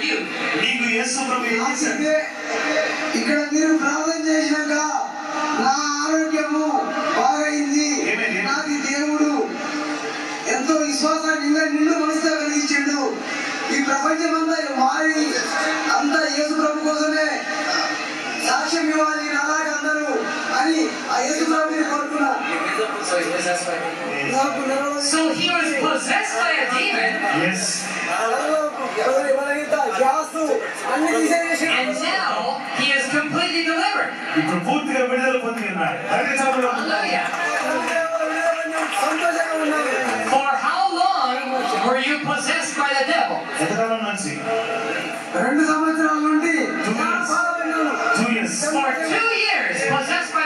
నీకు యేసు ప్రభు ఇక్కడ మీరు ప్రార్థన చేసినాక నా ఆరోగ్యము బాగైంది. నాకు దేవుడు. ఎంతో విశ్వాసాన్ని ఇంకా నిండు మనసుతో కలిగించిండు. ఈ ప్రపంచం అంతా మారి అంతా యేసు ప్రభు కోసమే సాక్ష్యం ఇవ్వాలి నాలాగా అందరూ అని ఆ యేసు ప్రభుని కోరుకున్నా. So he was possessed by a demon, as and now he is completely delivered. ఇప్పుడు పూర్తిగా విడుదల పొంది ఉన్నాడు అదే చెప్పడం Hallelujah. సంతోషంగా ఉన్నాను For how long were you possessed by the devil? ఎంతకాలం నుంచి రెండు సంవత్సరాల నుండి Two years. బాధపడినాను. Two years For two years, possessed by